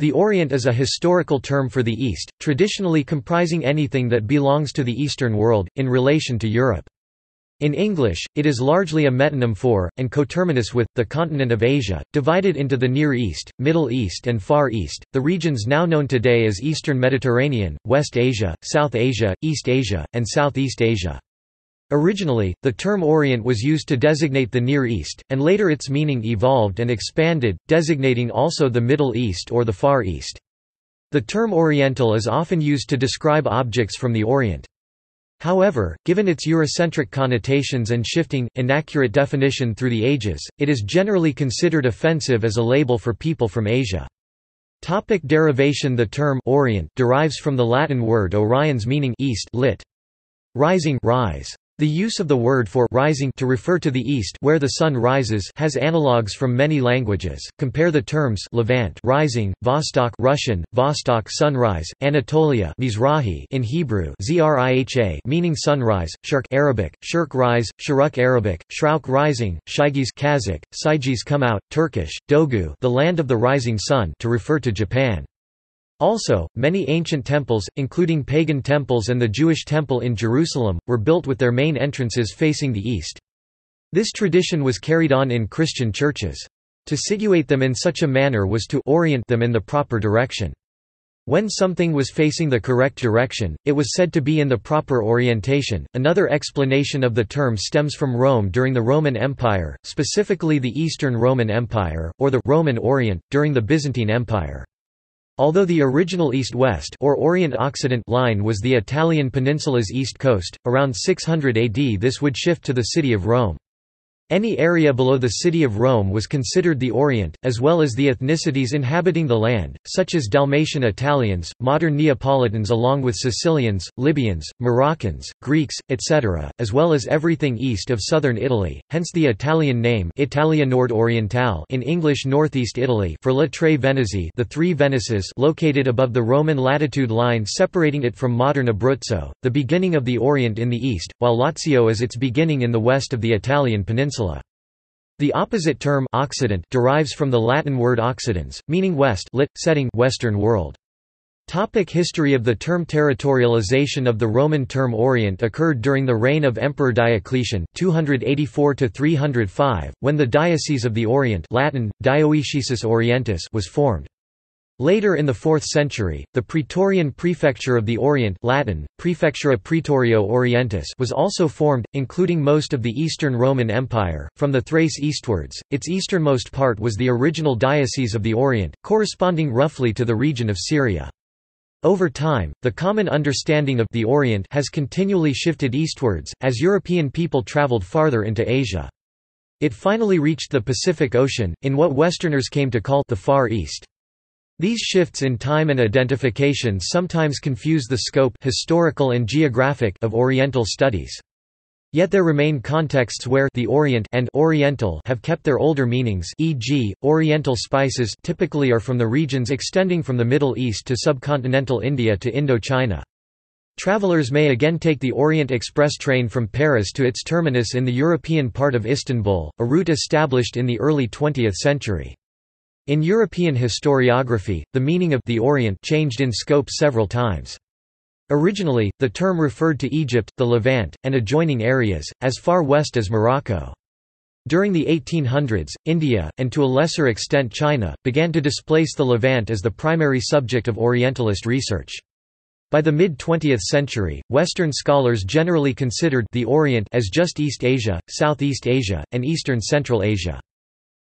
The Orient is a historical term for the East, traditionally comprising anything that belongs to the Eastern world, in relation to Europe. In English, it is largely a metonym for, and coterminous with, the continent of Asia, divided into the Near East, Middle East and Far East, the regions now known today as Eastern Mediterranean, West Asia, South Asia, East Asia, and Southeast Asia. Originally, the term Orient was used to designate the Near East, and later its meaning evolved and expanded, designating also the Middle East or the Far East. The term Oriental is often used to describe objects from the Orient. However, given its Eurocentric connotations and shifting, inaccurate definition through the ages, it is generally considered offensive as a label for people from Asia. Topic derivation The term Orient derives from the Latin word oriens meaning east lit. Rising rise. The use of the word for rising to refer to the east where the sun rises has analogues from many languages. Compare the terms Levant rising, Vostok Russian, Vostok sunrise, Anatolia Mizrahi in Hebrew Zriha meaning sunrise, Shirk Arabic, Shirk rise, Shuruk Arabic, Shrauk rising, Shigis Kazakh, Sijis come out, Turkish, Dogu the land of the rising sun to refer to Japan. Also, many ancient temples, including pagan temples and the Jewish temple in Jerusalem, were built with their main entrances facing the east. This tradition was carried on in Christian churches. To situate them in such a manner was to orient them in the proper direction. When something was facing the correct direction, it was said to be in the proper orientation. Another explanation of the term stems from Rome during the Roman Empire, specifically the Eastern Roman Empire, or the Roman Orient, during the Byzantine Empire. Although the original east-west or Orient-Occident line was the Italian peninsula's east coast, around 600 AD this would shift to the city of Rome. Any area below the city of Rome was considered the Orient, as well as the ethnicities inhabiting the land, such as Dalmatian Italians, modern Neapolitans along with Sicilians, Libyans, Moroccans, Greeks, etc., as well as everything east of southern Italy, hence the Italian name Italia Nord-Orientale in English Northeast Italy for Le Tre the Three Venices located above the Roman latitude line separating it from modern Abruzzo, the beginning of the Orient in the east, while Lazio is its beginning in the west of the Italian peninsula. The opposite term Occident derives from the Latin word occidens, meaning west lit, setting Western world. Topic history of the term Territorialization of the Roman term Orient occurred during the reign of Emperor Diocletian 284 when the Diocese of the Orient Latin, Dioecesis Orientis was formed. Later in the 4th century, the Praetorian Prefecture of the Orient Latin, Praefectura Praetorio Orientis was also formed, including most of the Eastern Roman Empire, from the Thrace eastwards. Its easternmost part was the original Diocese of the Orient, corresponding roughly to the region of Syria. Over time, the common understanding of the Orient has continually shifted eastwards, as European people traveled farther into Asia. It finally reached the Pacific Ocean, in what Westerners came to call the Far East. These shifts in time and identification sometimes confuse the scope historical and geographic of Oriental studies. Yet there remain contexts where the Orient and Oriental have kept their older meanings e.g., Oriental spices typically are from the regions extending from the Middle East to subcontinental India to Indochina. Travelers may again take the Orient Express train from Paris to its terminus in the European part of Istanbul, a route established in the early 20th century. In European historiography, the meaning of the Orient changed in scope several times. Originally, the term referred to Egypt, the Levant, and adjoining areas, as far west as Morocco. During the 1800s, India, and to a lesser extent China, began to displace the Levant as the primary subject of Orientalist research. By the mid-20th century, Western scholars generally considered the Orient as just East Asia, Southeast Asia, and Eastern Central Asia.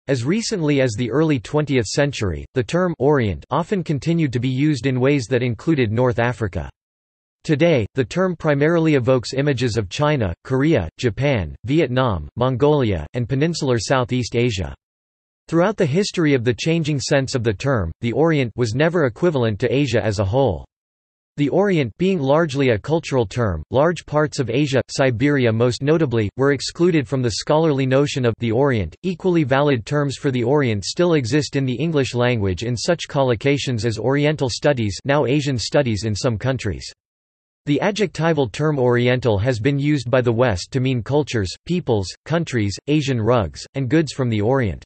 As recently as the early 20th century, the term Orient often continued to be used in ways that included North Africa. Today, the term primarily evokes images of China, Korea, Japan, Vietnam, Mongolia, and peninsular Southeast Asia. Throughout the history of the changing sense of the term, the Orient was never equivalent to Asia as a whole. The Orient being largely a cultural term, large parts of Asia, Siberia most notably, were excluded from the scholarly notion of the Orient. Equally valid terms for the Orient still exist in the English language in such collocations as Oriental Studies, now Asian Studies in some countries. The adjectival term Oriental has been used by the West to mean cultures, peoples, countries, Asian rugs, and goods from the Orient.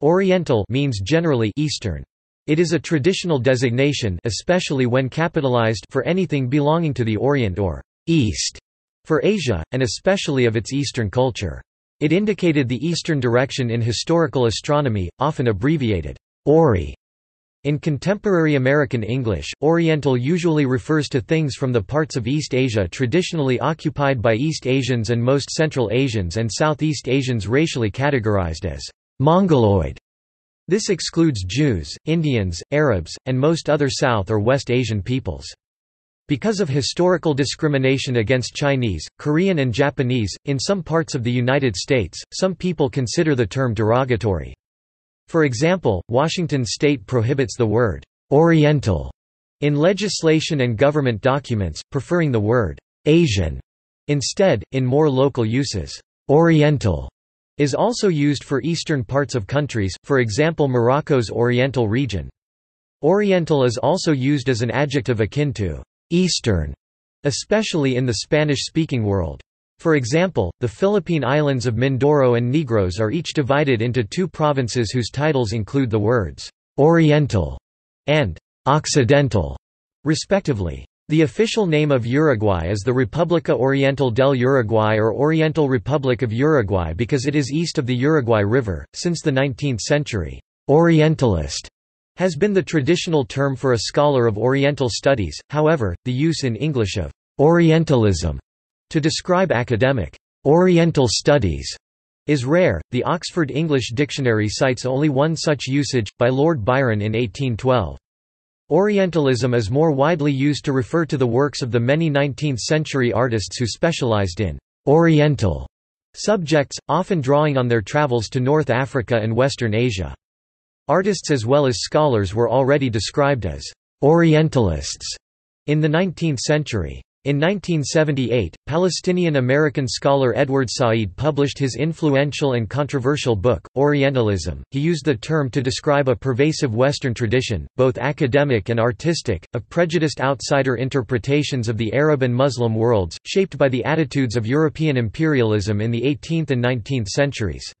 Oriental means generally Eastern. It is a traditional designation especially when capitalized for anything belonging to the Orient or East for Asia, and especially of its Eastern culture. It indicated the eastern direction in historical astronomy, often abbreviated ORI. In contemporary American English, Oriental usually refers to things from the parts of East Asia traditionally occupied by East Asians and most Central Asians and Southeast Asians racially categorized as Mongoloid. This excludes Jews, Indians, Arabs, and most other South or West Asian peoples. Because of historical discrimination against Chinese, Korean and Japanese, in some parts of the United States, some people consider the term derogatory. For example, Washington state prohibits the word «Oriental» in legislation and government documents, preferring the word «Asian» instead, in more local uses. «Oriental» is also used for eastern parts of countries, for example Morocco's Oriental region. Oriental is also used as an adjective akin to «Eastern», especially in the Spanish-speaking world. For example, the Philippine islands of Mindoro and Negros are each divided into two provinces whose titles include the words «Oriental» and «Occidental», respectively. The official name of Uruguay is the República Oriental del Uruguay or Oriental Republic of Uruguay because it is east of the Uruguay River. Since the 19th century, Orientalist has been the traditional term for a scholar of Oriental studies, however, the use in English of Orientalism to describe academic Oriental studies is rare. The Oxford English Dictionary cites only one such usage, by Lord Byron in 1812. Orientalism is more widely used to refer to the works of the many 19th-century artists who specialized in Oriental subjects, often drawing on their travels to North Africa and Western Asia. Artists as well as scholars were already described as Orientalists in the 19th century. In 1978, Palestinian-American scholar Edward Said published his influential and controversial book, Orientalism. He used the term to describe a pervasive Western tradition, both academic and artistic, of prejudiced outsider interpretations of the Arab and Muslim worlds, shaped by the attitudes of European imperialism in the 18th and 19th centuries.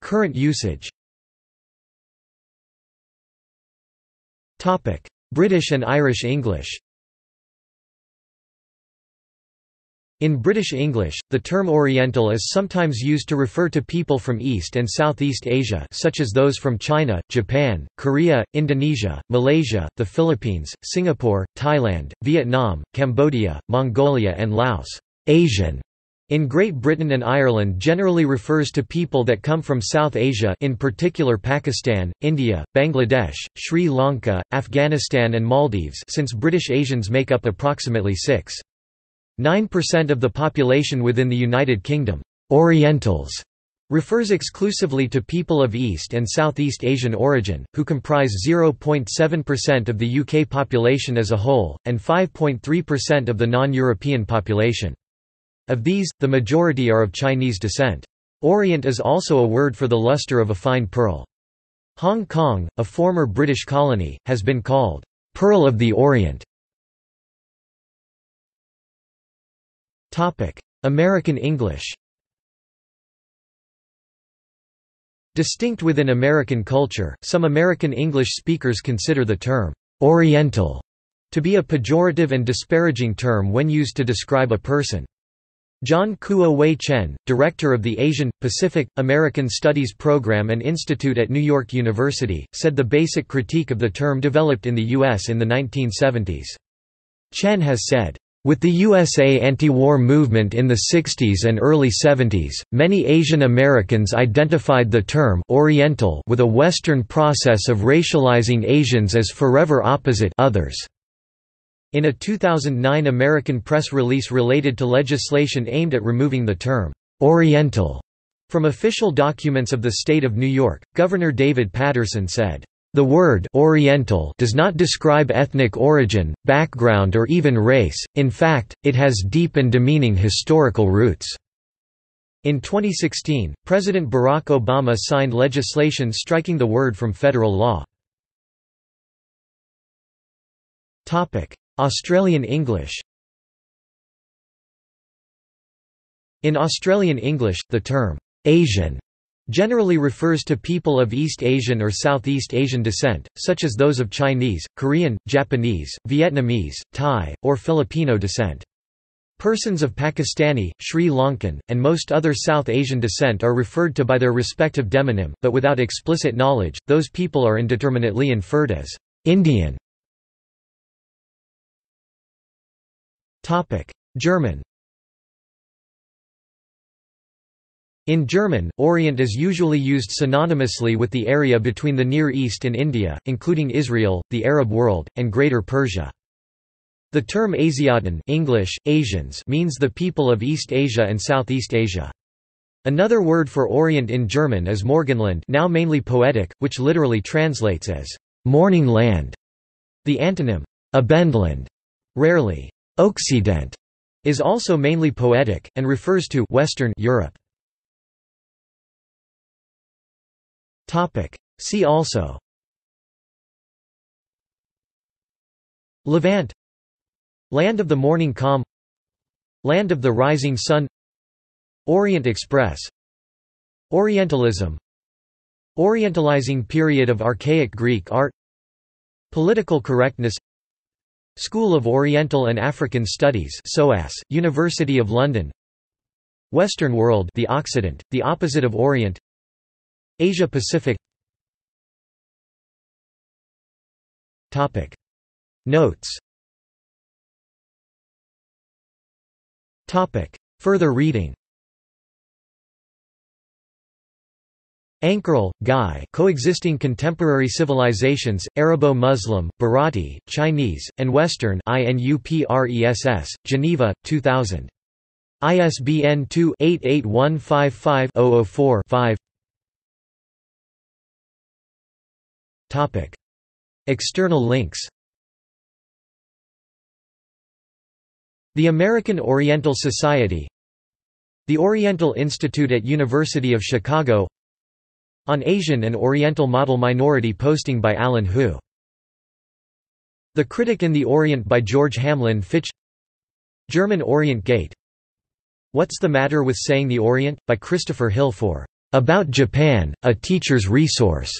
Current usage British and Irish English In British English, the term Oriental is sometimes used to refer to people from East and Southeast Asia such as those from China, Japan, Korea, Indonesia, Malaysia, the Philippines, Singapore, Thailand, Vietnam, Cambodia, Mongolia and Laos. Asian in Great Britain and Ireland generally refers to people that come from South Asia in particular Pakistan, India, Bangladesh, Sri Lanka, Afghanistan and Maldives since British Asians make up approximately 6.9% of the population within the United Kingdom. Orientals refers exclusively to people of East and Southeast Asian origin, who comprise 0.7% of the UK population as a whole, and 5.3% of the non-European population. Of these, the majority are of Chinese descent. Orient is also a word for the luster of a fine pearl. Hong Kong, a former British colony, has been called, "'Pearl of the Orient". American English Distinct within American culture, some American English speakers consider the term, "'Oriental' to be a pejorative and disparaging term when used to describe a person. John Kuo Wei Tchen, director of the Asian, Pacific, American Studies Program and Institute at New York University, said the basic critique of the term developed in the U.S. in the 1970s. Tchen has said, with the USA anti-war movement in the 60s and early 70s, many Asian Americans identified the term Oriental with a Western process of racializing Asians as forever opposite others. In a 2009 American press release related to legislation aimed at removing the term, "'Oriental' from official documents of the state of New York, Governor David Paterson said, "'The word Oriental does not describe ethnic origin, background or even race, in fact, it has deep and demeaning historical roots." In 2016, President Barack Obama signed legislation striking the word from federal law. Australian English In Australian English, the term, Asian generally refers to people of East Asian or Southeast Asian descent, such as those of Chinese, Korean, Japanese, Vietnamese, Thai, or Filipino descent. Persons of Pakistani, Sri Lankan, and most other South Asian descent are referred to by their respective demonym, but without explicit knowledge, those people are indeterminately inferred as Indian. German In German, Orient is usually used synonymously with the area between the Near East and India, including Israel, the Arab world, and Greater Persia. The term Asiaten English, Asians means the people of East Asia and Southeast Asia. Another word for Orient in German is Morgenland now mainly poetic, which literally translates as «morning land». The antonym «Abendland», rarely «Occident», is also mainly poetic, and refers to «Western Europe». Topic. See also. Levant. Land of the Morning Calm. Land of the Rising Sun. Orient Express. Orientalism. Orientalizing period of archaic Greek art. Political correctness School of Oriental and African Studies SOAS, University of London. Western world the Occident, the opposite of Orient. Asia Pacific. Topic. Notes. Topic. Further reading Ankerl, Guy Coexisting Contemporary Civilizations, Arabo-Muslim, Bharati, Chinese, and Western INUPRESS, Geneva, 2000. ISBN 2-88155-004-5 Topic. External links The American Oriental Society The Oriental Institute at University of Chicago On Asian and Oriental Model Minority posting by Alan Hu. The Critic in the Orient by George Hamlin Fitch. German Orient Gate. What's the Matter with Saying the Orient? by Christopher Hill for About Japan, a Teacher's Resource